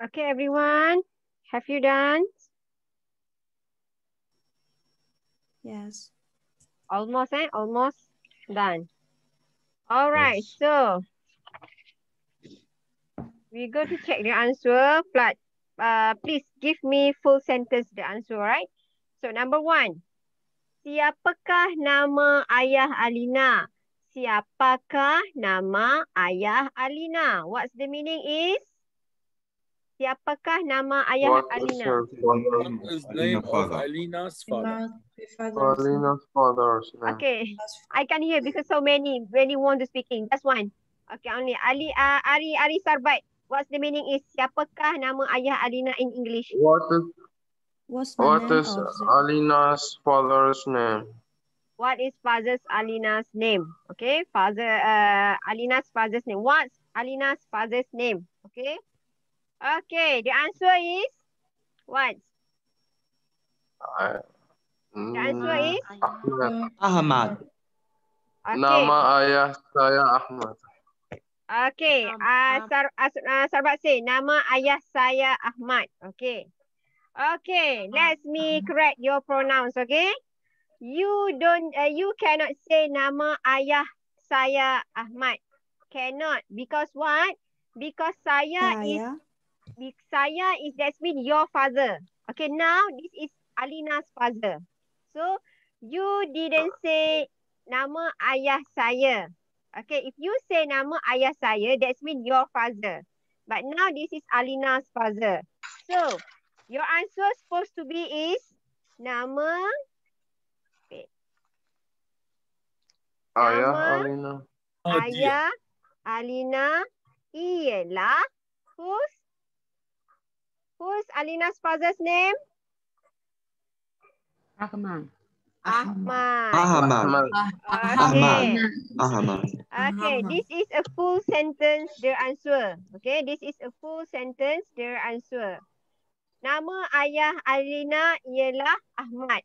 Okay, everyone. Have you done? Yes. Almost, eh? Almost done. All right, yes. so we go to check the answer. But uh, please give me full sentence the answer, right? So number one, siapakah nama ayah Alina? Siapakah nama ayah Alina? What's the meaning is? Siapakah nama ayah What Alina? What is the name of Alina's father? Alina's father's name. Okay, I can hear because so many, many want to speaking. That's one. Okay, only Ali, uh, Ari, Ari Sarbat. What's the meaning is? Siapakah nama ayah Alina in English? What is What's the what name is. Alina's father's name? What is father's Alina's name? Okay, father, uh, Alina's father's name. What's Alina's father's name? Okay. Okay, the answer is what? Uh, the answer mm, is Ahmad. Ahmad. Okay. Nama ayah saya Ahmad. Okay, uh, Sar, uh, Sarbat say, nama ayah saya Ahmad. Okay. Okay, let me correct your pronouns, okay? You don't, uh, you cannot say nama ayah saya Ahmad. Cannot, because what? Because saya, saya. is, saya is, that mean your father. Okay, now this is Alina's father. So, you didn't say nama ayah saya. Okay, if you say nama ayah saya, that's mean your father. But now this is Alina's father. So, your answer supposed to be is nama Ayah nama Alina. Ayah Alina ialah who's who's Alina's father's name? Ahmad. Ahmad. Ahmad. Okay. Ahmad. Okay, this is a full sentence, their answer. Okay, this is a full sentence, their answer. Nama ayah Alina ialah Ahmad.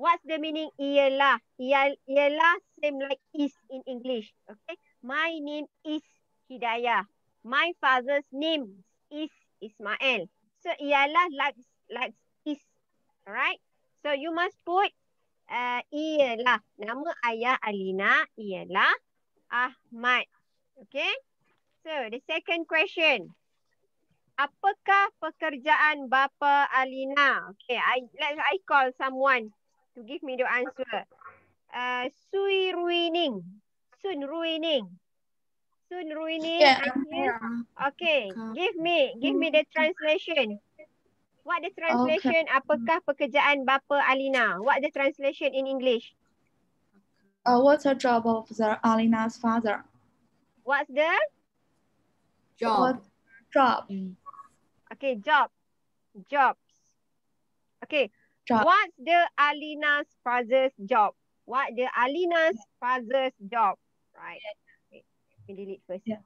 What's the meaning ialah? Ialah same like is in English. Okay, my name is Hidayah. My father's name is Ismail. So ialah like like is. Alright. So you must put uh, ialah nama ayah Alina ialah Ahmad. Okay. So the second question. Apakah pekerjaan bapa Alina? Okay, I let I call someone to give me the answer. Uh, Sui Ruining. Sun Ruining. Sun Ruining. Yeah. Okay, give me give me the translation. What the translation? Okay. Apakah pekerjaan bapa Alina? What the translation in English? Uh, what's the job of the Alina's father? What's the job? What job? Okay, job. Jobs. Okay. Job. What's the Alina's father's job? What the Alina's father's job? Right. Okay. Let me delete first. Yeah.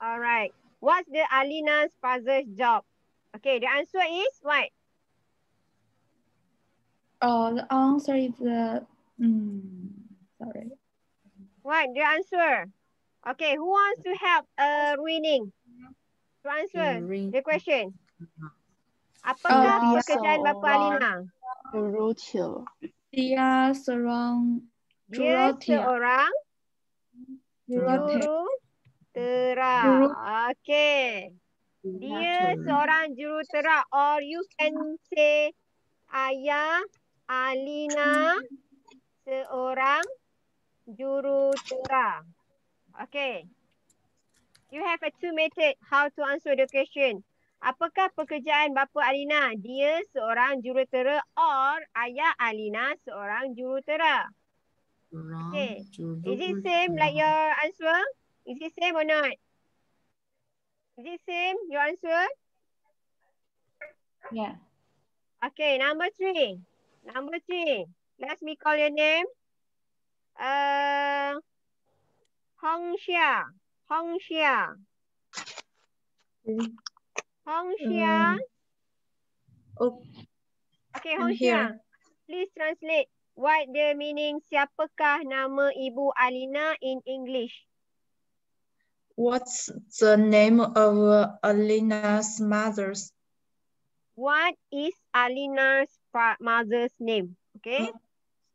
All right. What's the Alina's father's job? Okay, the answer is what? Oh, the answer is the. Mm, sorry. What the answer? Okay, who wants to help uh Ruining to answer the question? Apakah Uh, pekerjaan bapa Alina? Jurutil. Dia seorang Dia jurutia. seorang jurutera. Juru- Okay. Dia seorang jurutera or you can say ayah Alina seorang jurutera. Okay. You have a two method how to answer the question. Apakah pekerjaan bapa Alina? Dia seorang jurutera or ayah Alina seorang jurutera. Okay. Is it same like your answer? Is it same or not? Is it same your answer? Yeah. Okay, number three. Number three. Let me call your name. Uh, Hong Xia. Hong Xia. Hong Xia. Oh, Okay, Hong here. Xia. Please translate. What the meaning siapakah nama Ibu Alina in English? What's the name of Alina's mother's? What is Alina's mother's name? Okay.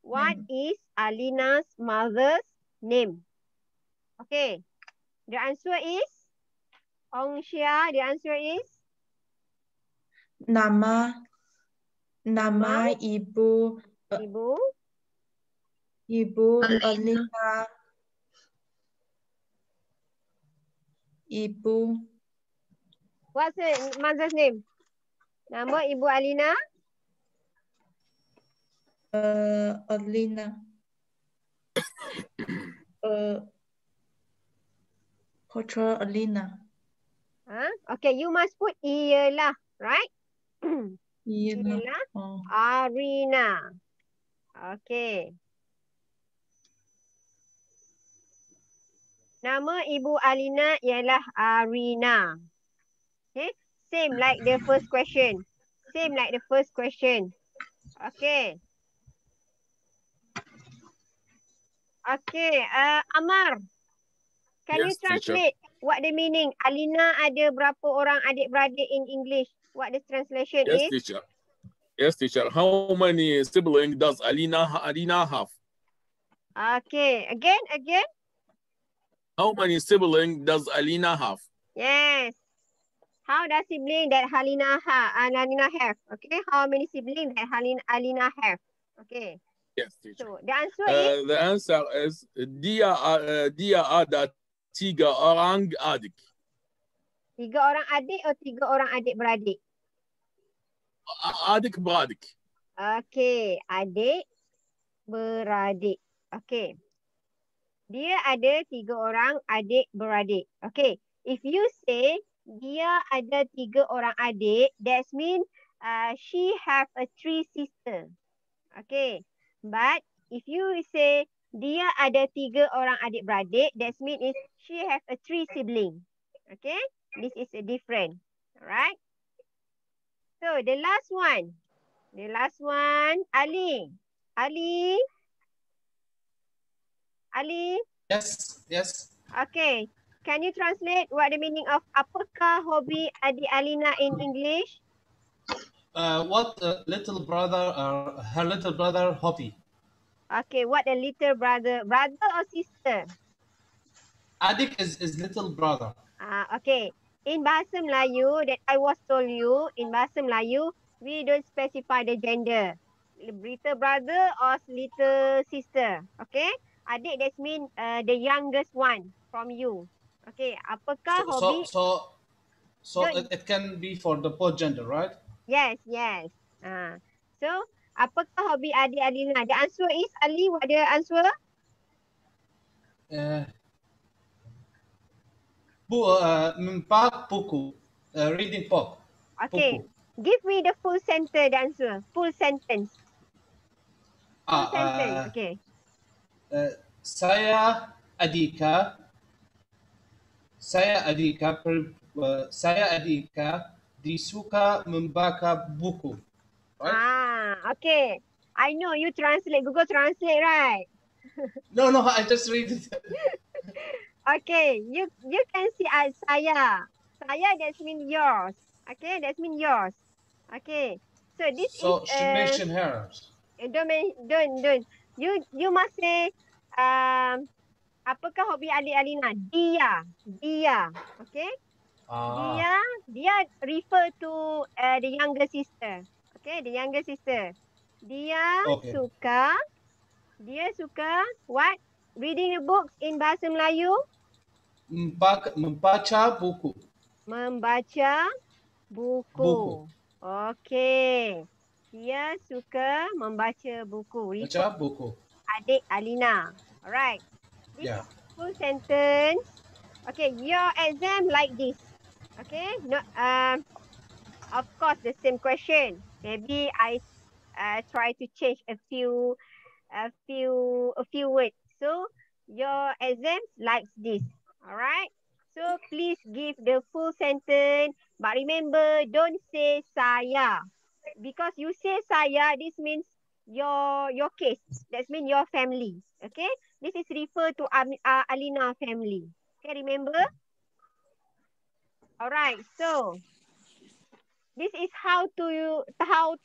What is Alina's mother's name? Okay. The answer is Ong Shia. The answer is nama nama ibu ibu ibu Alina ibu What's the mother's name? Nama Ibu Alina? Uh, Alina. uh, Portrait Alina. Huh? Okay, you must put ialah, right? ialah oh. Arina. Okay. Nama Ibu Alina ialah Arina. Okay. Same like the first question. Same like the first question. Okay. Okay. Uh, Amar. Can yes, you translate teacher. What the meaning? Alina ada berapa orang adik-beradik in English? What the translation yes, is? Yes, teacher. Yes, teacher. How many siblings does Alina Alina have? Okay. Again, again. How many siblings does Alina have? Yes. How does sibling that Halina ha, uh, Alina have? Okay, how many siblings that Halina Alina have? Okay. Yes, teacher. So the answer uh, is. The answer is dia uh, dia ada tiga orang adik. Tiga orang adik atau tiga orang adik beradik? Adik beradik. Okay, adik beradik. Okay. Dia ada tiga orang adik beradik. Okay, if you say dia ada tiga orang adik. That means uh, she have a three sister. Okay. But if you say dia ada tiga orang adik beradik, that means is she have a three sibling. Okay. This is a different. Alright. So the last one. The last one, Ali. Ali. Ali. Yes, yes. Okay. Can you translate what the meaning of apakah hobi Adi Alina in English? Uh, what a little brother, uh, her little brother hobby. Okay, what a little brother, brother or sister? Adik is, is little brother. Ah, okay. In Bahasa Melayu that I was told you, in Bahasa Melayu, we don't specify the gender. Little brother or little sister. Okay? Adik that means uh, the youngest one from you. Okay, apakah so, hobi? So, so, so it, it can be for the both gender, right? Yes, yes. Uh, so, apakah hobi adik Alina? The answer is, Ali, what the answer? Uh, bu, uh, mempak buku, uh, reading book. Okay, buku. give me the full sentence, the answer. Full sentence. Full uh, sentence, uh, okay. Uh, saya adika saya adika per, uh, saya adika disuka membaca buku. Right? Ah, okay. I know you translate Google Translate, right? no, no, I just read it. okay, you you can see as saya. Saya that mean yours. Okay, that mean yours. Okay. So this so is So she uh, mentioned hers. Don't don't don't. You you must say um apakah hobi adik Alina? Dia, dia, okay? Ah. Dia, dia refer to uh, the younger sister, okay? The younger sister. Dia okay. suka, dia suka what? Reading the books in bahasa Melayu? Membaca, membaca buku. Membaca buku. buku. Okay. Dia suka membaca buku. Membaca buku. Adik Alina. Alright. This yeah. full sentence. Okay, your exam like this. Okay, no, um, of course the same question. Maybe I uh, try to change a few, a few, a few words. So your exam like this. All right. So please give the full sentence. But remember, don't say saya. Because you say saya, this means your your case. That means your family. Okay. This is refer to uh, Alina family. Okay, remember? All right. So this is how to you how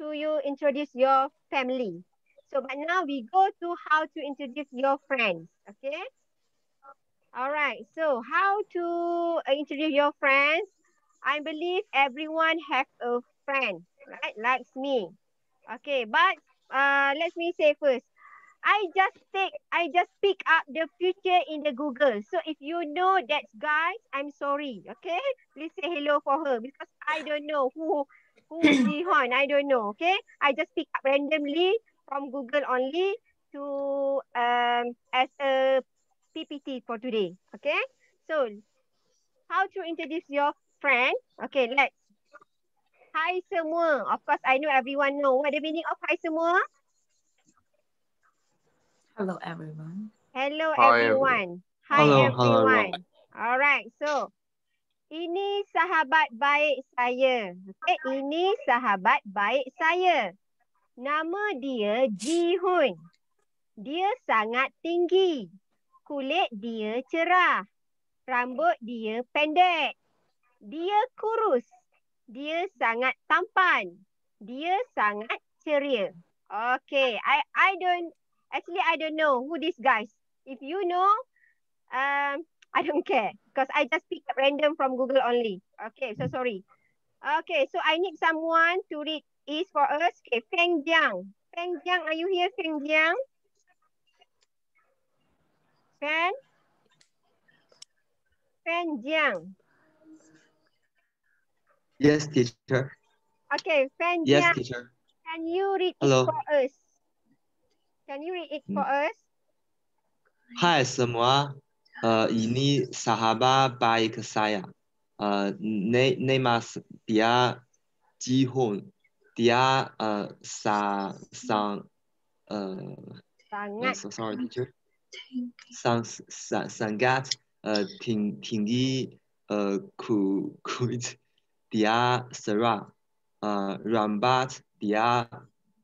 to you introduce your family. So but now we go to how to introduce your friends. Okay. All right. So how to uh, introduce your friends? I believe everyone have a friend, right? Like me. Okay, but uh, let me say first. I just take, I just pick up the future in the Google. So if you know that guys, I'm sorry. Okay, please say hello for her because I don't know who who is Jihon. I don't know. Okay, I just pick up randomly from Google only to um as a PPT for today. Okay, so how to introduce your friend? Okay, let's Hai semua. Of course, I know everyone know what the meaning of hi semua. Hello, everyone. Hello, hi, everyone. Hi, hello, everyone. Hello. Alright, so ini sahabat baik saya. Okay, ini sahabat baik saya. Nama dia Ji Hun. Dia sangat tinggi. Kulit dia cerah. Rambut dia pendek. Dia kurus dia sangat tampan. Dia sangat ceria. Okay, I I don't actually I don't know who these guys. If you know, um, I don't care because I just pick random from Google only. Okay, so sorry. Okay, so I need someone to read is for us. Okay, Feng Jiang. Feng Jiang, are you here, Feng Jiang? Feng? Feng Jiang. Yes, teacher. Okay, Fan Yes, teacher. Can you read Hello. it for us? Can you read it for hmm. us? Hi, semua, uh, ini sahabat baik saya. Uh, ne nama dia Jihun. Dia uh, sa sang uh, sangat. Uh, so sorry, teacher. Sang sang sangat uh, ting tinggi uh, ku kuit dia serah, uh, rambat dia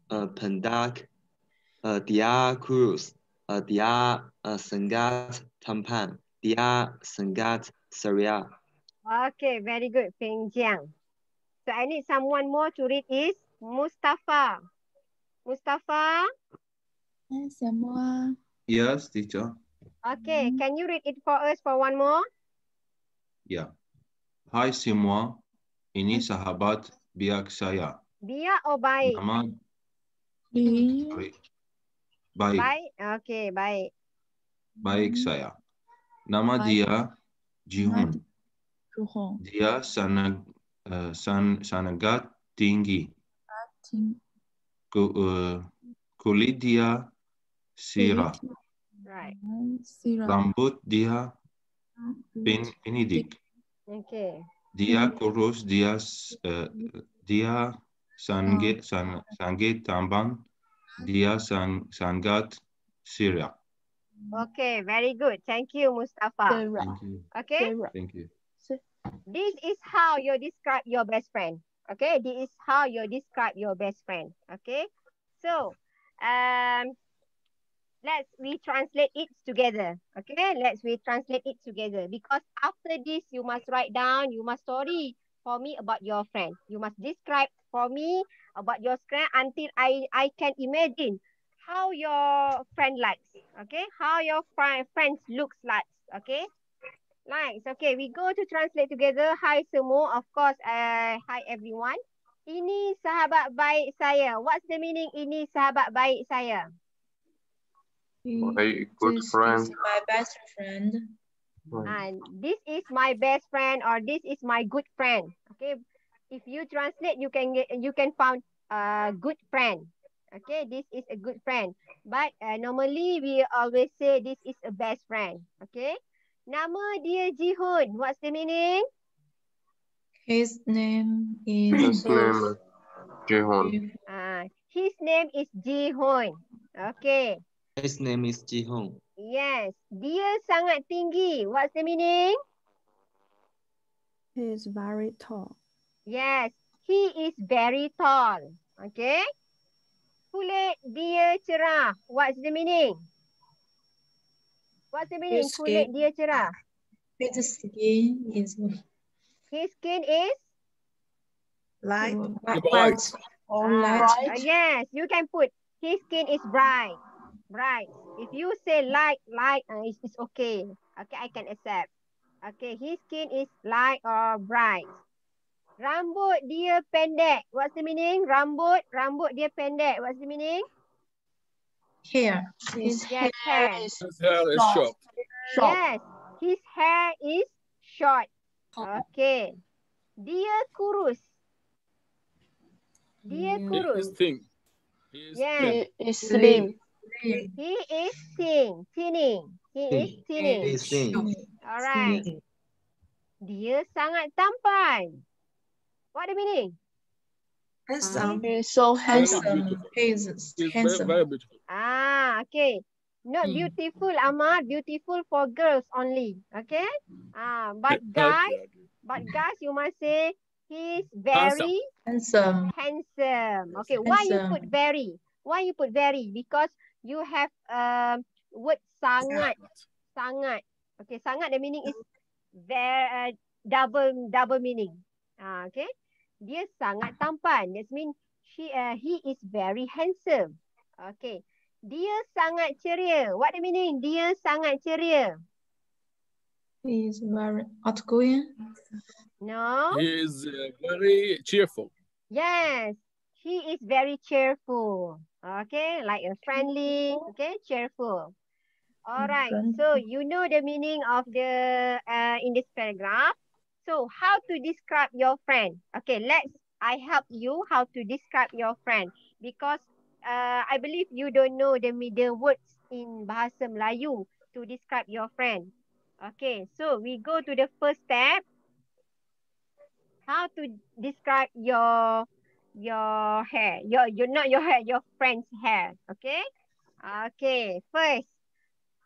uh, pendak, uh, dia kurus, uh, dia uh, sangat tampan, dia sangat ceria. Okay, very good, Peng Jiang. So I need someone more to read is Mustafa. Mustafa? Semua. Yes, teacher. Okay, mm. can you read it for us for one more? Yeah. Hi semua, ini sahabat biak saya. Biak atau baik? Nama baik. Baik. Baik. Okey, baik. Baik saya. Nama baik. dia Jihun. Jihun. Dia sangat uh, san, sangat tinggi. Ku, uh, kulit dia sirah. Right. Rambut dia pin, pinidik. Okay. Dia kurus, dia uh, dia sangat san, sangat tampan, dia sang, sangat ceria. Okay, very good. Thank you, Mustafa. Thank you. Okay. Thank you. This is how you describe your best friend. Okay, this is how you describe your best friend. Okay, so um, let's we translate it together. Okay, let's we translate it together because after this you must write down, you must story for me about your friend. You must describe for me about your friend until I I can imagine how your friend likes. Okay, how your friend friends looks like. Okay. Nice. Okay, we go to translate together. Hi semua. Of course, uh, hi everyone. Ini sahabat baik saya. What's the meaning ini sahabat baik saya? My good this friend. Is my best friend. And this is my best friend or this is my good friend. Okay. If you translate, you can get you can find a good friend. Okay, this is a good friend. But uh, normally we always say this is a best friend. Okay. Nama dia Jihun. What's the meaning? His name is. His name is Jihun. Uh, his name is Jihun. Okay. His name is Jihong. Yes. Dia sangat tinggi. What's the meaning? He is very tall. Yes. He is very tall. Okay. kulit dia cerah. What's the meaning? What's the meaning His kulit skin- dia cerah? His skin is His skin is light, Bright. or Ah, light. uh, yes, you can put his skin is bright. Bright. If you say light, light, uh, it's, it's okay. Okay, I can accept. Okay, his skin is light or bright. Rambut dia pendek. What's the meaning? Rambut, rambut dia pendek. What's the meaning? Hair. His Yes, hair hair. is His hair is short. Yes, his hair is short. Okay. Dia kurus. Dia He kurus. is thin. He is Yes. thin. He is slim. slim. He is thin, thinning. He is thinning. He is thin. Alright. Dia sangat tampan. What the meaning? Handsome. He so handsome. Handsome. He's He very, handsome. very beautiful. Ah, okay. Not Hmm. beautiful, Amar. Beautiful for girls only. Okay? Ah, but guys, but guys, you must say he's very Handsome. handsome. Okay, why you put very? Why you put very? Because you have um word sangat, sangat. Okay, sangat the meaning is very uh, double double meaning. Ah, okay. Dia sangat tampan. That means she uh, he is very handsome. Okay. Dia sangat ceria. What the meaning? Dia sangat ceria. He's very outgoing. No. He is uh, very cheerful. Yes, he is very cheerful. Okay, like a friendly, okay, cheerful. All right, so you know the meaning of the uh, in this paragraph. So how to describe your friend? Okay, let's I help you how to describe your friend because uh, I believe you don't know the the words in bahasa Melayu to describe your friend. Okay, so we go to the first step. How to describe your your hair. Your your not your hair, your friend's hair. Okay? Okay. First,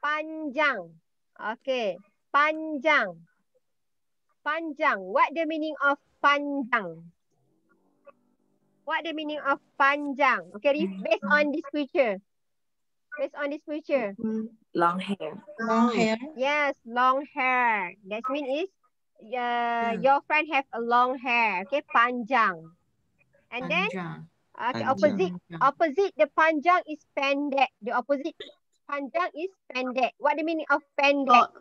panjang. Okay. Panjang. Panjang. What the meaning of panjang? What the meaning of panjang? Okay, re- based on this picture. Based on this picture. Long hair. Long hair. Yes, long hair. That means is uh, your friend have a long hair. Okay, panjang. And then okay, Panjang. opposite opposite the panjang is pendek. The opposite panjang is pendek. What the meaning of pendek?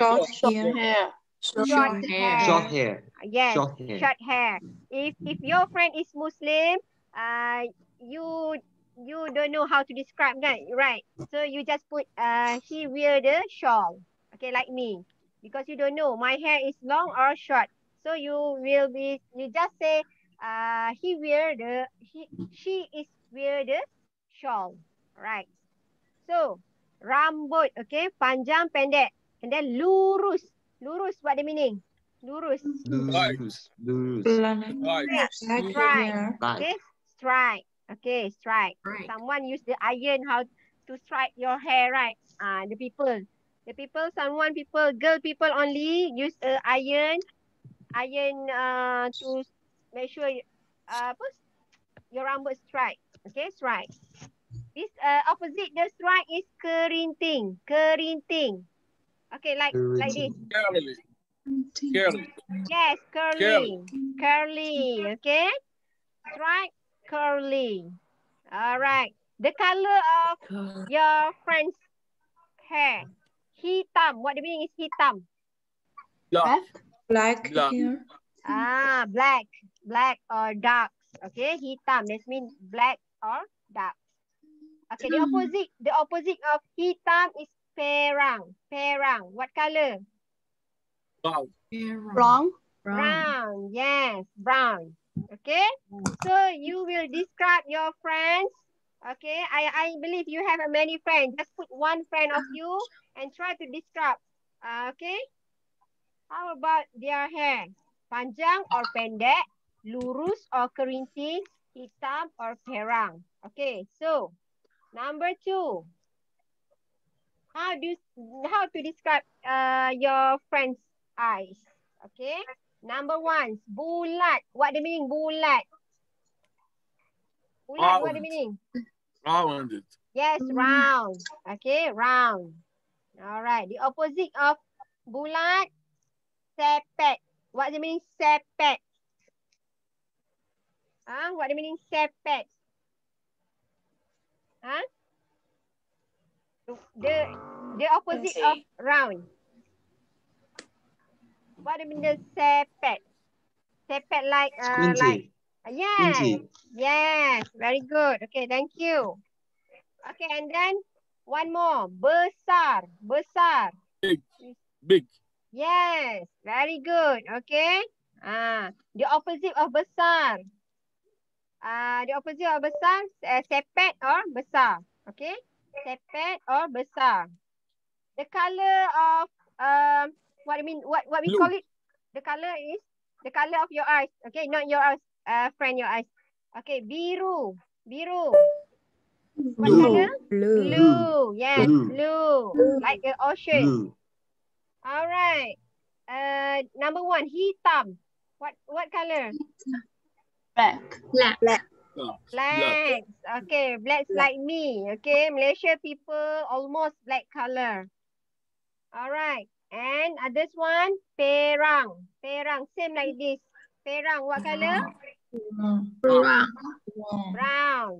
Short Short hair. Hair. Short, hair. Short hair. Yes, Short hair. short hair. If if your friend is Muslim, uh, you you don't know how to describe that, right? So you just put uh he wear the shawl. Okay, like me. Because you don't know my hair is long or short. So you will be you just say uh he wear the he she is wear the shawl. Right. So rambut, okay, panjang pendek. And then lurus. Lurus what the meaning? Lurus. Black Right. hair. Right. Okay, strike. Okay, strike. Right. Someone use the iron how to strike your hair, right? Ah, the people, the people, someone people, girl people only use a iron, iron uh to make sure uh apa your rambut strike. Okay, strike. This uh opposite the strike is kerinting, kerinting. Okay, like like this. Curly. Curly. Yes, curly. Curly. Okay. Strike curly. All right. The color of your friend's hair. Hitam. What the meaning is hitam? Black. Black Black. hair. Ah, black. Black or dark. Okay, hitam. That means black or dark. Okay, the opposite. The opposite of hitam is perang. Perang. What color? Brown. Brown. Brown. Yes, brown. Okay. So you will describe your friends. Okay. I, I believe you have a many friends. Just put one friend of you and try to describe. Uh, okay. How about their hair? Panjang or pendek? Lurus or kerinting? Hitam or perang? Okay. So number two. How do how to describe uh your friend's eyes? Okay. Number one, bulat. What the meaning bulat? Bulat, what the Round. meaning? Rounded. Yes, round. Okay, round. All right. The opposite of bulat, sepet. What's the meaning sepet? Huh? What the meaning sepet? Huh? The the opposite of round. What the meaning sepet? Sepet like uh, like Squinty. Yes. Squinty. Yes. Very good. Okay, thank you. Okay, and then one more. Besar. Besar. Big. Big. Yes. Very good. Okay. Ah, the opposite of besar. Ah, the opposite of besar, uh, sepet or besar. Okay. Sepet or besar. The color of um, what I mean, what what we Blue. call it? The color is the color of your eyes. Okay, not your eyes, uh, friend, your eyes. Okay, biru, biru. What Blue. color? Blue. Blue. Yes, Blue. blue. Like the ocean. Blue. All right. Uh, number one, hitam. What what color? Black. Black. Black. Ah, Black. Okay, black like me. Okay, Malaysia people almost black color. All right. And uh, this one, perang. Perang, same like this. Perang, what color? Brown. Brown.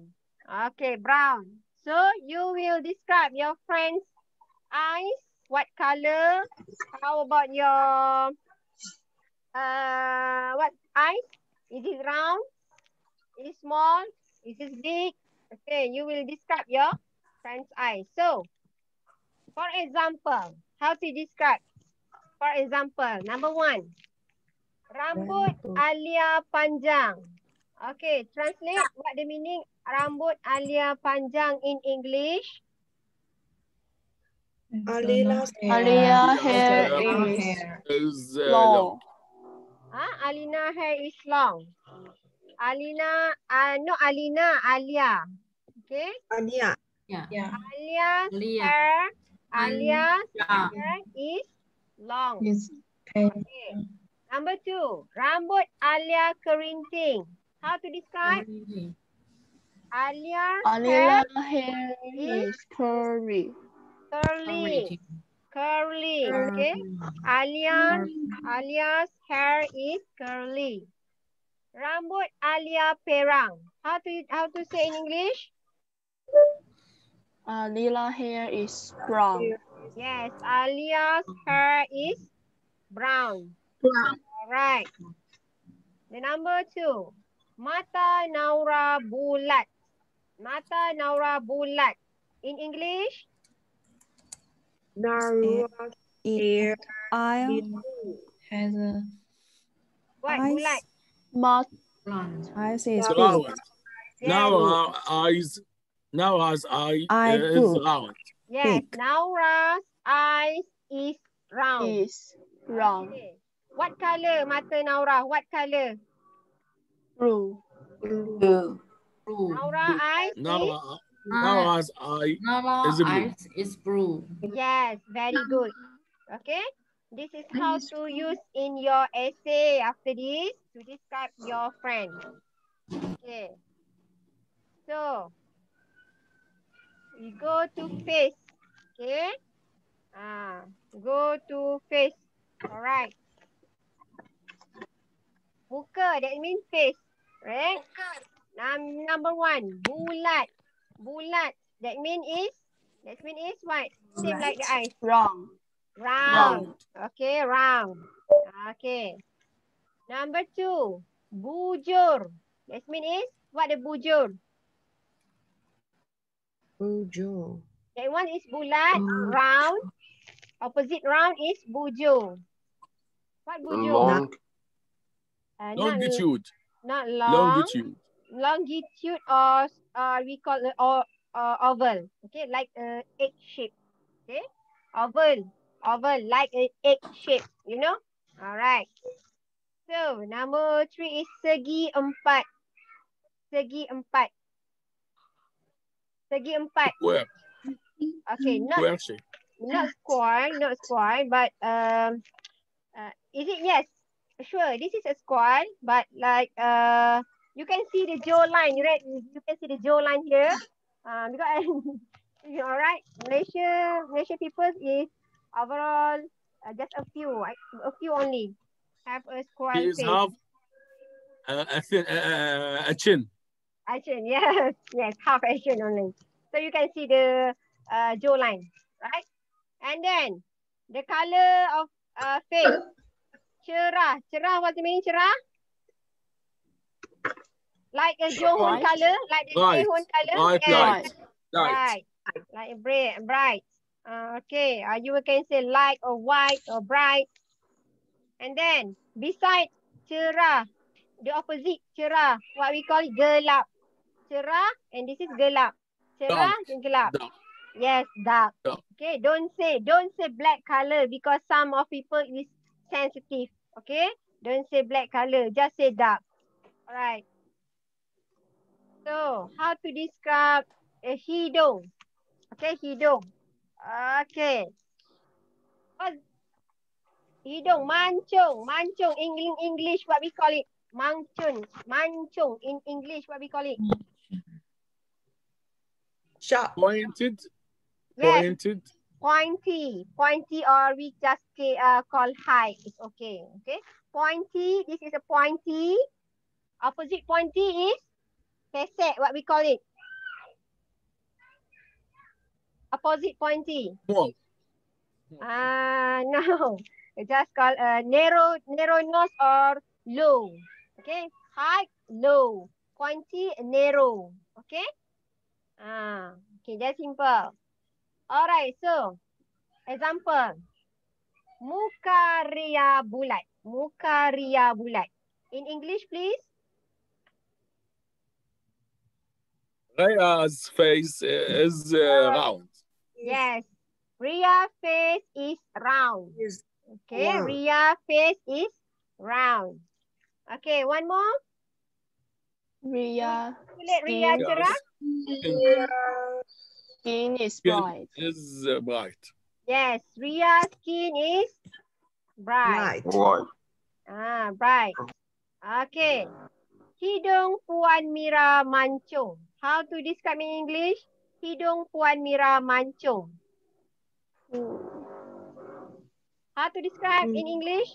Okay, brown. So you will describe your friend's eyes. What color? How about your uh what eyes? Is it round? Is it small? Is it big? Okay, you will describe your friend's eyes. So, for example, how to describe? For example, number one, rambut Alia panjang. Okay, translate what the meaning rambut Alia panjang in English. Alila's Alia Yeah, hair uh, is Is uh, long. Ah, Alina hair is long. Alina, uh, no Alina, Alia. Okay, Alia. Yeah. Yeah. Alia's Alia. hair, Alia's Yeah. hair is long. Pink. Okay. Number two, rambut Alia kerinting. How to describe? Alia's hair Alia hair is curly. curly. Curly. Okay. Alia, Alia's hair is curly. Rambut Alia perang. How to how to say in English? Uh, alia hair is brown. Yes, Alia's hair is brown. Brown. All right. The number two, mata Naura bulat. Mata Naura bulat. In English, Narua It, I has a what Eyes. bulat? Mat eyes is big. round. Now our eyes, now our eye Eye uh, is blue. round. Yes, Big. Naura's eyes is round. is round. Okay. What color mata Naura? What color? Blue. Blue. Naura eyes Now, is our- now our eye Nala Is it blue? eyes is blue. yes, very good. Okay, this is how to use in your essay after this to describe your friend. Okay, so we go to face. Okay, ah, go to face. All right. Muka, that means face, right? Num number one, bulat. Bulat, that mean is, that mean is what? Same like the eyes. Round. Round. Okay, round. Okay. Number two, bujur. That mean is, what the bujur? Bujo. That one is bulat, round. Opposite round is bujur. What bujur? long, Uh, not, longitude, not long. longitude. longitude or uh, we call it or uh, oval okay like a egg shape okay oval oval like a egg shape you know? All right so number three is segi empat. Segi empat. Segi empat. Where, okay not shape? not square not square but um uh, is it? Yes. Sure this is a square but like uh you can see the jaw line right? You can see the jaw line here. Uh, because all right, Malaysia, Malaysia people is overall uh, just a few, a few only have a square face. half uh, a, thin, uh, a chin. Asian, yes, yes, half Asian only. So you can see the uh, jaw line, right? And then the color of uh, face, cerah. Cerah, what's the meaning cerah? Like a Johun color, like the Right. Color. Light, yes. light, light. Like bright, bright. Uh, okay. Uh, you can say light or white or bright. And then beside cerah, the opposite cerah, what we call gelap. Cerah and this is gelap. Cerah Dark. and gelap. Dark. Yes, dark. Dark. Okay, don't say don't say black color because some of people is sensitive. Okay, don't say black color. Just say dark. All right. So, how to describe a hidung? Okay, hidung. Okay. What? Hidung, mancung, mancung. In in English, what we call it? Mancung, mancung. In English, what we call it? Sharp. Pointed, Yes, pointed. pointy, pointy, or we just say, uh, call high. It's okay. Okay. Pointy. This is a pointy. Opposite pointy is pesek. What we call it? Opposite pointy. Small. Ah, no. It's just called uh, narrow, narrow nose or low. Okay. High, low. Pointy, narrow. Okay. Ah, okay. That's simple. Alright. So, example. Muka ria bulat. Muka ria bulat. In English, please. Raya's face is uh, round. Yes. Ria face is round. Is Okay. Round. Ria face is round. Okay. One more. Ria Kulit Ria Skin. cerah. skin is Skin bright. is uh, bright. Yes. Ria skin is bright. right. White. Ah, bright. Okay. Hidung Puan Mira mancung. How to describe in English? Hidung Puan Mira mancung. How to describe in Hmm. English?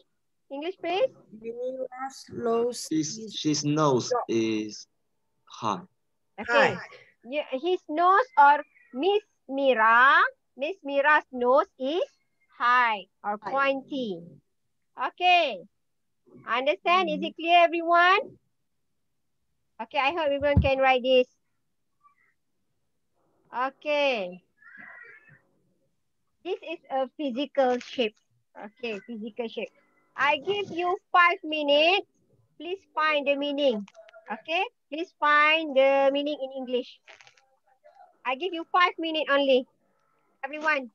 English, please. Mira's nose His, is his nose is high. Okay. high. Yeah, his nose or Miss Mira, Miss Mira's nose is high or pointy. Okay. Understand? Is it clear, everyone? Okay, I hope everyone can write this. Okay. This is a physical shape. Okay, physical shape. I give you five minutes. Please find the meaning. Okay, please find the meaning in English. I give you five minutes only. Everyone.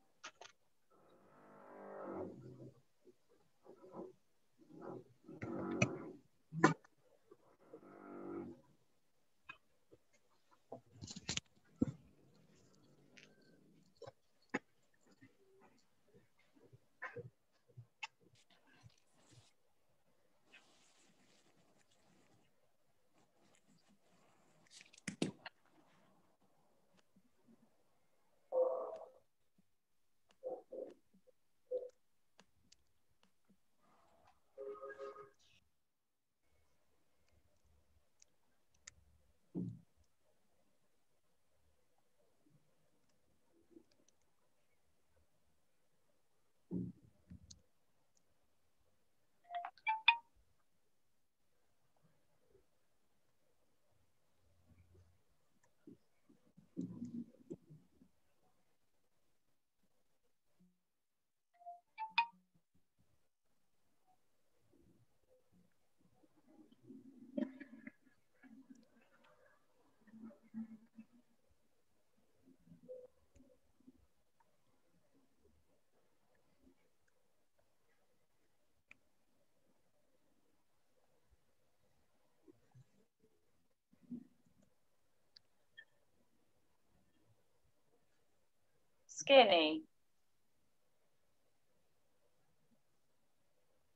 Skinny.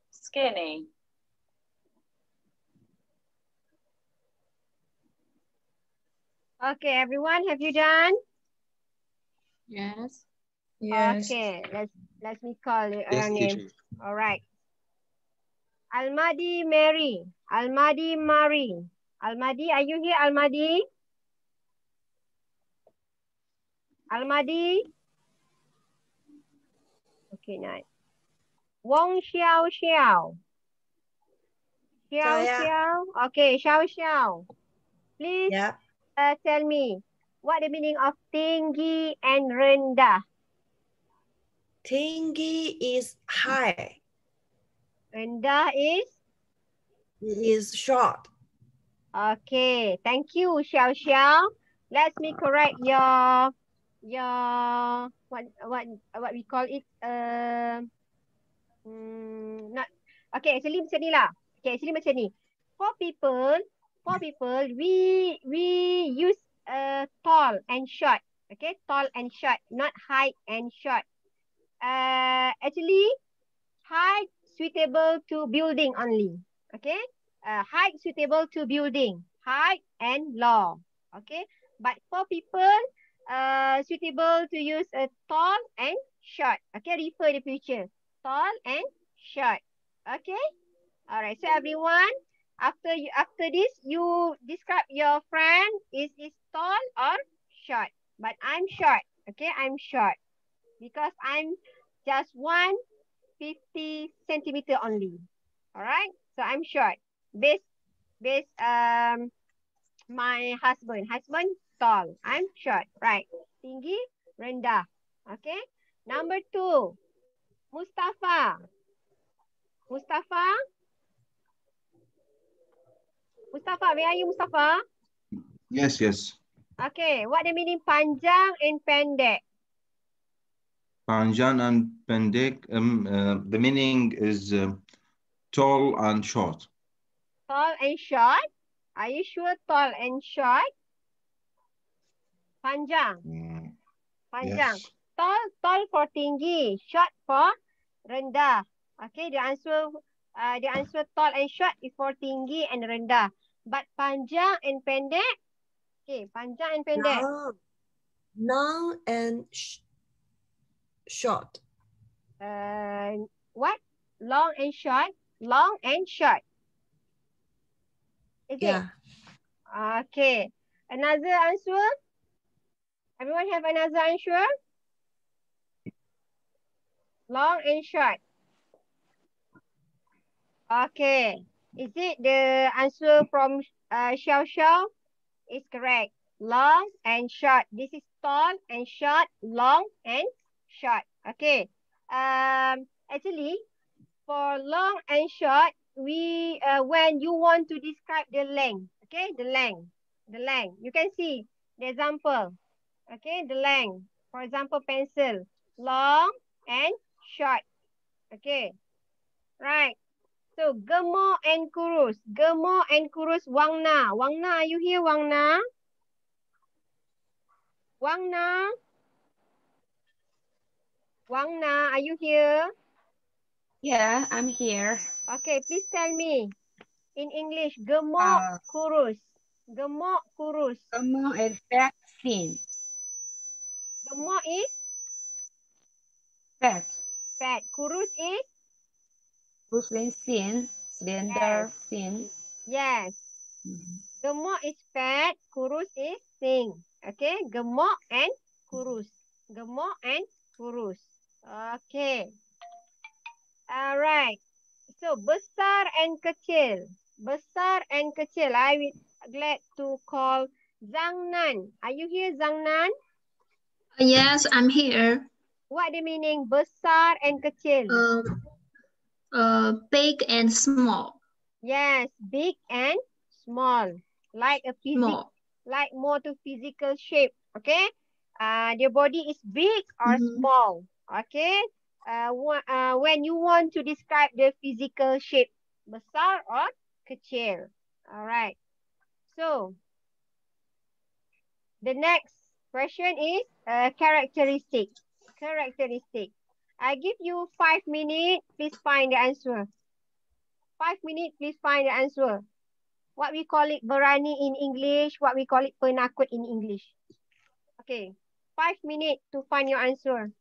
Skinny. Okay, everyone, have you done? Yes. Yes. Okay, let's let me call it Yes, her name. teacher. All right. Almadi Mary. Almadi Mari. Almadi, are you here, Almadi? Almadi? Okay, nice. Wong Xiao Xiao. Xiao. Xiao. Okay, Xiao Xiao. Please Yeah. uh, tell me what the meaning of tinggi and rendah. Tinggi is high. Rendah is It is short. Okay, thank you, Xiao Xiao. Let me correct your your what what what we call it uh, mm, not okay actually macam ni lah. Okay, actually macam ni. For people, for people, we we use uh, tall and short. Okay, tall and short, not high and short. Uh, actually, height suitable to building only. Okay, uh, height suitable to building, height and low. Okay, but for people, uh, suitable to use a tall and short. Okay, refer the picture. Tall and short. Okay. All right. So everyone, after you after this, you describe your friend is is tall or short. But I'm short. Okay, I'm short because I'm just one fifty centimeter only. All right. So I'm short. Based based um my husband. Husband tall. I'm short. Right. Tinggi, rendah. Okay. Number two. Mustafa. Mustafa. Mustafa, where are you, Mustafa? Yes, yes. Okay. What the meaning panjang and pendek? Panjang and Pendek, um, uh, the meaning is um, tall and short. Tall and short? Are you sure tall and short? Panjang. Mm, Panjang. yes. Tall, tall for tinggi, short for rendah. Okay, the answer, uh, the answer tall and short is for tinggi and rendah. But panjang and pendek, okay, panjang and pendek. Long, long and sh short. Uh, what? Long and short? Long and short. Is Yeah. it? Okay. Another answer? Everyone have another answer? Long and short. Okay. Is it the answer from uh, Xiao Xiao? Is correct. Long and short. This is tall and short, long and short. Okay. Um, actually, for long and short, we uh, when you want to describe the length, okay, the length, the length, you can see the example, okay, the length. For example, pencil, long and short, okay, right. So gemuk and kurus, gemuk and kurus, Wangna, Wangna, are you here, Wangna? Wangna, Wangna, are you here? Yeah, I'm here. Okay, please tell me in English, gemuk, Uh, kurus. Gemuk, kurus. Gemuk is fat, thin. Gemuk is Fat. fat. Kurus is Which means thin, slender, thin. yes. Gemuk is fat, kurus is thin. Okay, gemuk and kurus. Gemuk and kurus. Okay. Alright. So besar and kecil. Besar and kecil. I will glad to call Zangnan. Are you here, Zangnan? Yes, I'm here. What the meaning besar and kecil? Uh, uh, big and small. Yes, big and small. Like a physic, Small. like more to physical shape. Okay. Uh, their body is big or Mhm. small. Okay. Uh, uh, when you want to describe the physical shape, besar or kecil. All right. So, the next question is uh, characteristic. Characteristic. I give you five minutes. Please find the answer. Five minutes. Please find the answer. What we call it berani in English, what we call it penakut in English. Okay, five minutes to find your answer.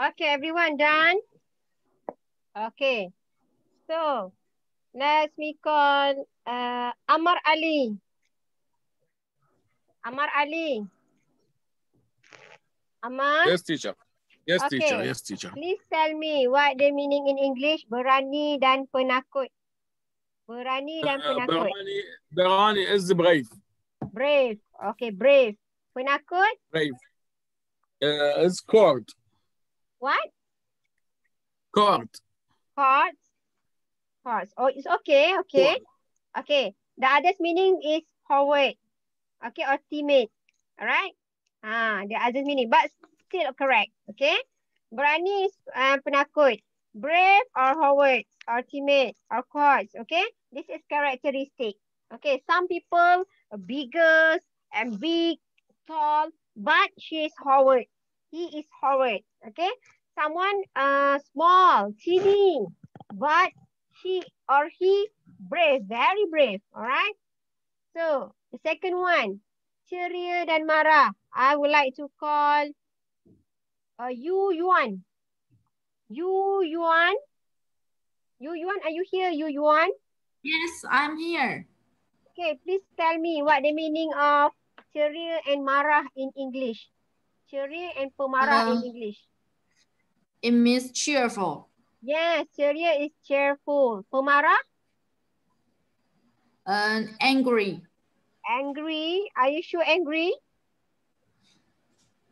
Okay, everyone done? Okay. So, let's me call uh, Amar Ali. Amar Ali. Amar? Yes, teacher. Yes, okay. teacher. Yes, teacher. Please tell me what the meaning in English berani dan penakut. Berani dan Uh, penakut. Berani, Berani is brave. Brave. Okay, brave. Penakut? Brave. Uh, is court. What? Court. Cards. Cards. Oh, it's okay. Okay. Okay. The other meaning is forward. Okay, or timid. Alright. Ah, the other meaning, but still correct. Okay. Berani is uh, penakut. Brave or forward or timid or cards. Okay. This is characteristic. Okay. Some people are bigger and big, tall, but she is forward. He is forward. Okay. Someone uh small, teeny, but she or he brave, very brave. All right. So the second one, ceria dan marah. I would like to call uh, Yu Yuan. Yu Yuan. Yu Yuan, are you here? Yu Yuan. Yes, I'm here. Okay, please tell me what the meaning of ceria and marah in English. Ceria and pemarah in Uh, English. It means cheerful. Yes, ceria is cheerful. Pemarah? And angry. Angry. Are you sure angry?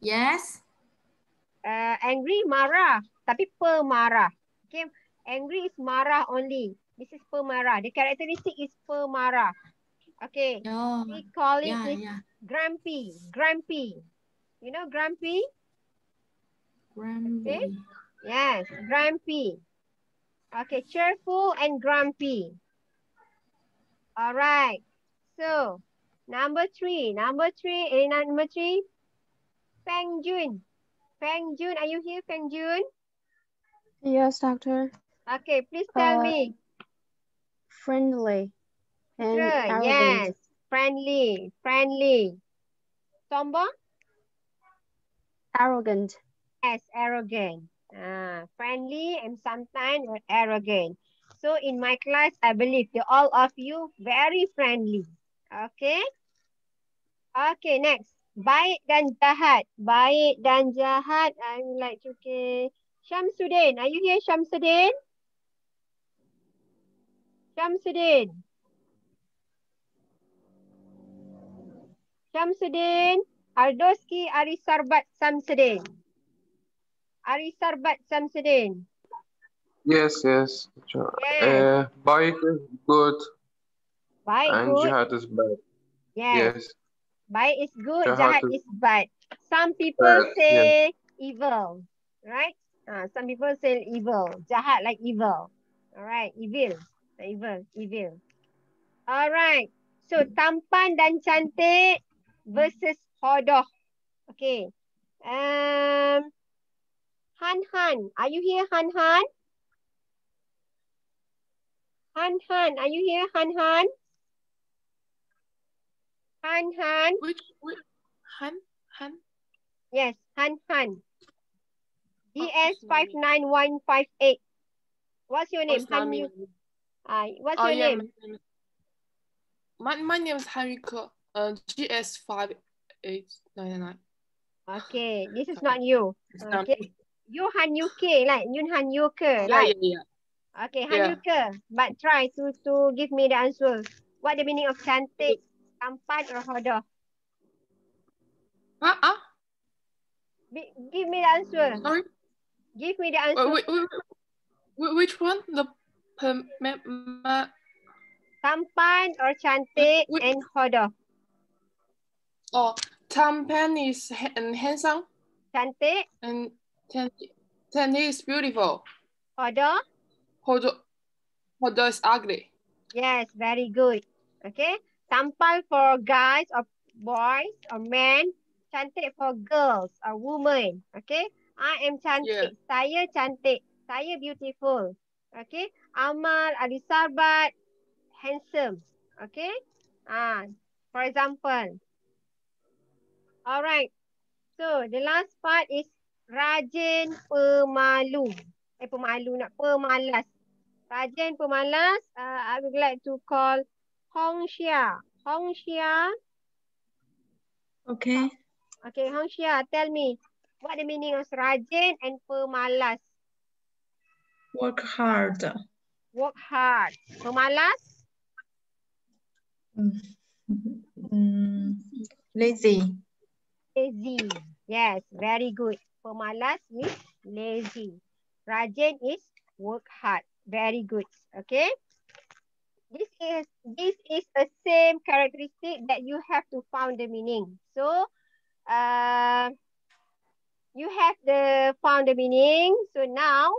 Yes. Uh, angry, marah. Tapi pemarah. Okay. Angry is marah only. This is pemarah. The characteristic is pemarah. Okay. Oh, We call it yeah, yeah. grumpy. Grumpy. You know grumpy? Grumpy. Yes, grumpy. Okay, cheerful and grumpy. All right. So, number three. Number three, eh, number three. Feng Jun. Feng Jun, are you here, Feng Jun? Yes, doctor. Okay, please tell Uh, me. Friendly and Sure, arrogant. yes. Friendly, friendly. Sombong? Arrogant. Yes, arrogant. Ah, friendly and sometimes arrogant. So in my class, I believe you all of you very friendly. Okay? Okay, next. Baik dan jahat. Baik dan jahat. I would like to okay. Shamsuddin. Are you here, Shamsuddin? Shamsuddin. Shamsuddin. Ardoski Arisarbat Samsudin. Arisarbat Samsudin. Yes, yes. Sure. Yes. Uh, is good Baik and good. jihad is bad. Yes. Yes. Baik is good, Jahat jahat is- is bad. Some people Bad, say evil, right? Uh, some people say evil, jahat like evil. All right, evil, evil, evil. All right. So tampan dan cantik versus hodoh. Okay. Um, Han Han, are you here, Han Han? Han Han, are you here, Han Han? Han Han. Which, which Han Han? Yes, Han Han. DS five nine one five eight. What's your name? Han. Yu. Uh, what's Oh, your yeah, name? My, my name is Ke. Uh, GS five eight nine nine. Okay, this is not you. It's not Okay. You Han UK, like Yun Han UK, Yeah, right? yeah, yeah. Okay, Han Yeah. UK. But try to to give me the answer. What the meaning of cantik, tampan or hodoh? Ah. Bi- Give me the answer. Sorry. Give me the answer. Wait, wait, wait, which one? The per, ma, ma, Tampan or cantik and hodoh. Oh, Tampan is ha- handsome Cantik, and Tan Tan is beautiful. hodoh. Hodo, Hodo is ugly. Yes, very good. Okay. Tampan for guys or boys or men. Cantik for girls or women. Okay. I am cantik. Saya cantik. Saya beautiful. Okay. Amal, Adisarbat, handsome. Okay. Ah, for example. All right. So the last part is rajin pemalu. Eh pemalu nak pemalas. Rajin pemalas, uh, I would like to call Hong Xia. Hong Xia. Okay. Okay, Hong Xia, tell me what the meaning of rajin and pemalas. Work hard. Work hard. Pemalas, Mm, lazy. Lazy. Yes, very good. For Pemalas is lazy. Rajin is work hard. Very good. Okay. This is this is a same characteristic that you have to find the meaning. So, uh, you have the found the meaning. So now,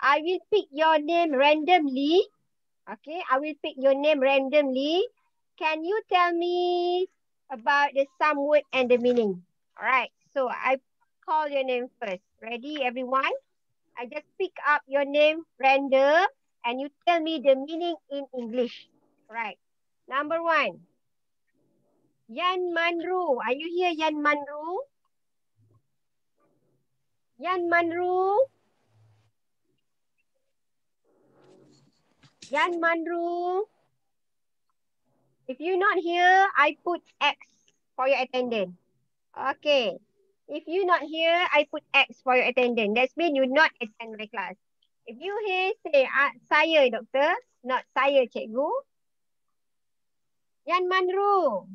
I will pick your name randomly. Okay, I will pick your name randomly. Can you tell me about the some word and the meaning? All right. So I call your name first. Ready, everyone? I just pick up your name random and you tell me the meaning in English. Right. Number one. Yan Manru. Are you here, Yan Manru? Yan Manru. Yan Manru. If you're not here, I put X for your attendance. Okay. If you're not here, I put X for your attendance. That means you not attend my class. If you here, say ah, saya doktor, not saya cikgu. Yan Manru.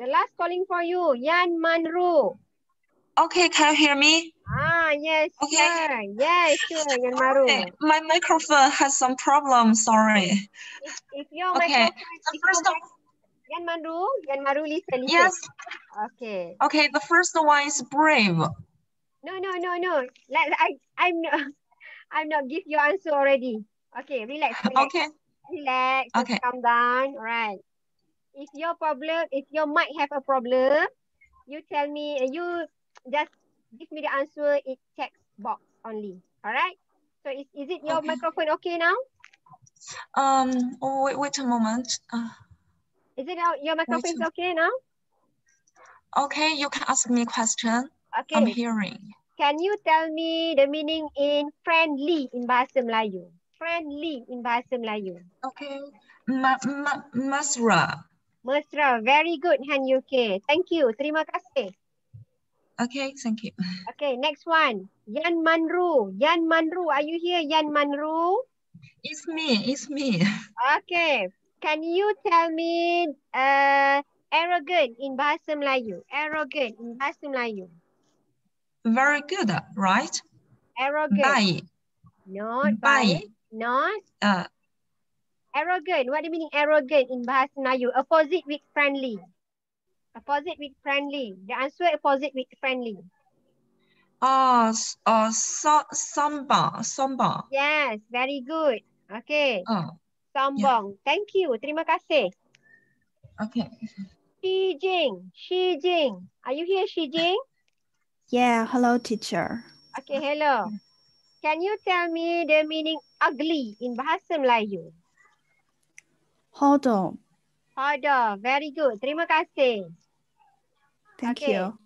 The last calling for you, Yan Manru. Okay, can you hear me? Ah, yes, Okay. sure. Yes, sure, Yan Maru. Okay, my microphone has some problem, sorry. If, if your Okay, microphone, if your mic- Yan Maru, Yan Maru, listen, listen. Yes. Okay. Okay, the first one is brave. No, no, no, no. Like I, I'm not, I'm not give your answer already. Okay, relax, relax. Okay. Relax, Okay. calm down. All right. If your problem, if you might have a problem, you tell me, uh, you just give me the answer in text box only. All right. So is, is it your Okay. microphone okay now? Um, oh, wait, wait a moment. Uh, Is it your microphone okay now? okay, you can ask me a question. Okay. I'm hearing. Can you tell me the meaning in friendly in bahasa Melayu? Friendly in bahasa Melayu. Okay. Ma ma mesra. Mesra. Very good, Han UK. Thank you. Terima kasih. Okay, thank you. Okay, next one. Yan Manru. Yan Manru. Are you here, Yan Manru? It's me. It's me. Okay. Can you tell me uh, arrogant in Bahasa Melayu? Arrogant in Bahasa Melayu. Very good, right? Arrogant. Baik. Not Baik. baik. Not. Uh, Arrogant. What do you mean arrogant in Bahasa Melayu? Opposite with friendly. Opposite with friendly. The answer opposite with friendly. uh, s- uh, so, sombong, sombong. Yes, very good. Okay. Uh, Sombong. Thank you. Terima kasih. okay. Shi Jing. Shi Jing. Are you here, Shi Jing? Yeah, hello, teacher. Okay, hello. Can you tell me the meaning ugly in Bahasa Melayu? Hold on. Very good. Terima kasih. Thank Okay. you.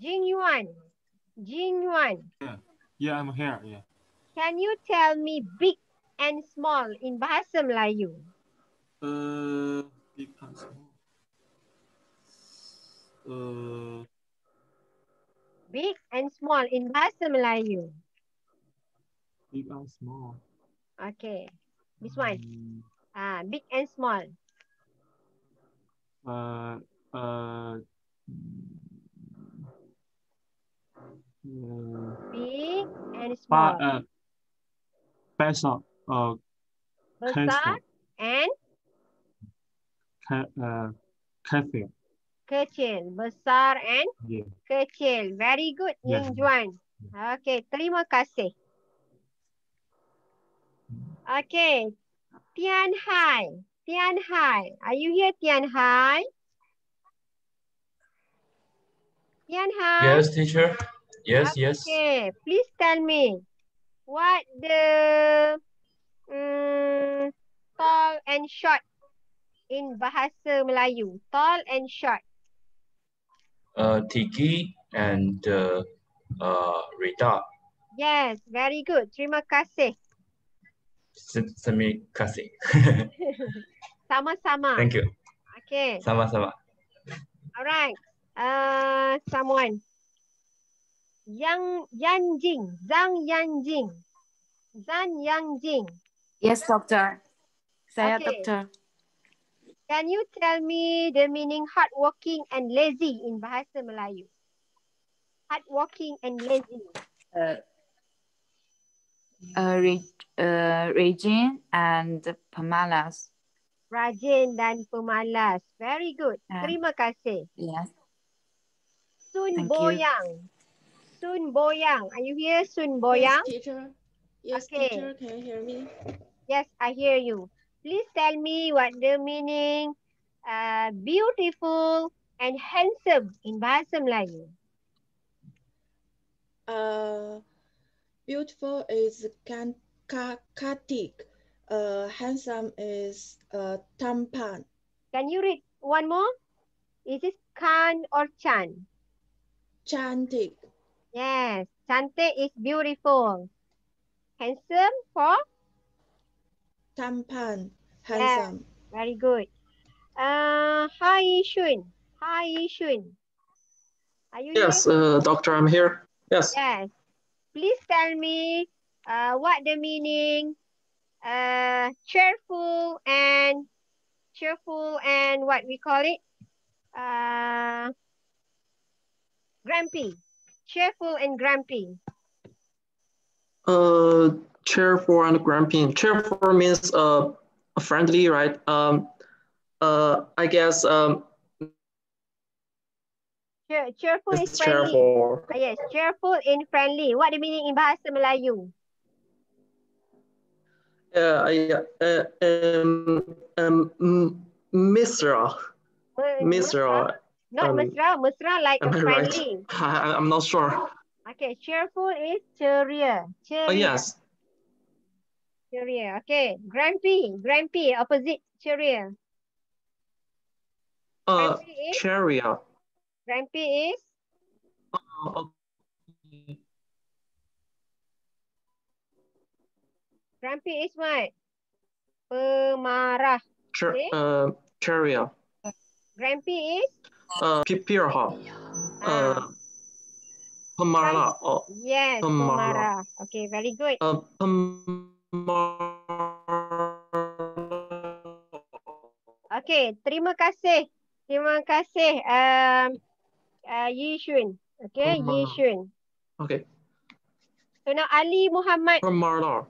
Jing Yuan. Jing Yuan. Yeah, yeah, I'm here. Yeah. Can you tell me big and small in Bahasa Melayu? Uh, big and small. Uh, Big and small in Bahasa Melayu. big and small. Okay. This one. Mm, Ah, big and small. Uh, uh, Big and small. uh, besar, uh, Besar cancer, and ca uh, kecil. kecil. Besar and Yeah. kecil. Very good, Yes. Ying Juan. Okay, terima kasih. Okay, Tian Hai. Tian Hai. Are you here, Tian Hai? Yes, teacher. Yes, yes. Okay, please tell me what the mm, tall and short in Bahasa Melayu. Tall and short. Uh, tinggi and uh, uh, rendah. Yes, very good. Terima kasih. Terima kasih. Sama-sama. Thank you. Okay. Sama-sama. Alright. Uh, someone. Yang Yanjing. Zhang Yanjing. Zhang Yanjing. Yes, doctor. Saya Okay. doktor. Can you tell me the meaning hardworking and lazy in Bahasa Melayu? Hardworking and lazy. Uh, uh, uh, Regine and pemalas. Rajin dan pemalas. Very good. Ah. Terima kasih. Yes. Sun Thank you. Boyang. Sun Boyang. Are you here, Sun Boyang? Yes, teacher. Yes, Okay. teacher. Can you hear me? Yes, I hear you. Please tell me what the meaning uh, beautiful and handsome in Bahasa Melayu. Uh, beautiful is kan ka katik. Uh, handsome is uh, tampan. Can you read one more? Is it Khan or Chan? Cantik. Yes, cantik is beautiful. Handsome for? Tampan. Yes, Handsome. very good. Uh, Yi Shun. Yi Shun. Are you Yes, here? uh, doctor, I'm here. Yes. Yes. Please tell me uh, what the meaning uh, cheerful and cheerful and what we call it? Uh, grumpy. Cheerful and grumpy. Uh, cheerful and grumpy. Cheerful means uh friendly, right? Um, uh, I guess um, Cheer, cheerful is friendly. cheerful. Ah, yes, cheerful and friendly. What the meaning in Bahasa Melayu? Yeah, I, uh, um, um, Misra, Misra. Not um, mesra. Mesra like a Am I right? friendly. I, I'm not sure. Okay, cheerful is ceria. Ceria. Oh yes. Ceria. Okay. Grumpy. Grumpy. Opposite ceria. Uh, Grumpy is? Grumpy is? Uh, Grumpy is what? Pemarah. Cher- Okay. uh, Cheria. Grumpy is? Uh, Pemara. Oh, Yes, Pemara. pemarah. Okay, very good. Uh, Pemara. Okay, terima kasih. Terima kasih um, uh, Yi Shun. Okay, Yi Pemarah. Shun. Okay. So now Ali Muhammad. Pemara.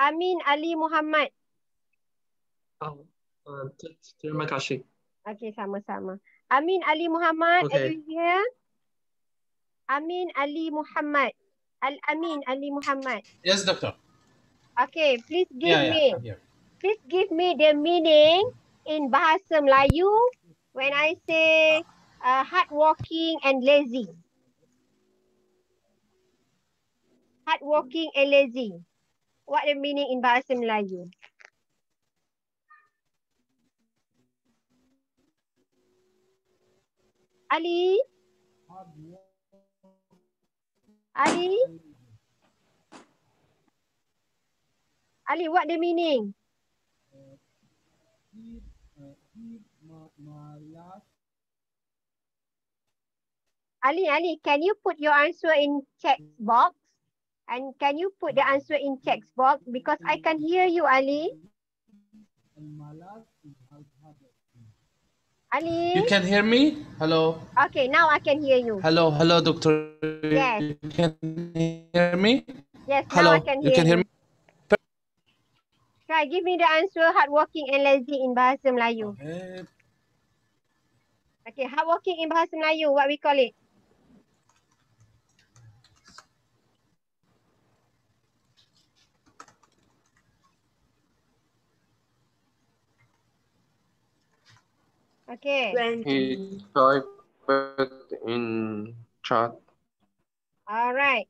Amin Ali Muhammad. Oh, uh, terima kasih. Okay, sama-sama. Amin Ali Muhammad, are Okay. you here? Amin Ali Muhammad. Al-Amin Ali Muhammad. Yes, doctor. Okay, please give Yeah, me yeah, please give me the meaning in Bahasa Melayu when I say uh, hardworking and lazy. Hardworking and lazy. What the meaning in Bahasa Melayu? Ali? Ali? Ali, what the meaning? Ali, Ali, can you put your answer in text box? And can you put the answer in text box? Because I can hear you, Ali. Ali? You can hear me? Hello. Okay, now I can hear you. Hello, hello, doctor. Yes. You can hear me? Yes, Hello. now I can hear you can hear me? Try, give me the answer hardworking and lazy in Bahasa Melayu. Okay. Okay, hardworking in Bahasa Melayu, what we call it? Okay. He typed in chat. All right.